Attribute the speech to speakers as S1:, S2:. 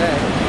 S1: there.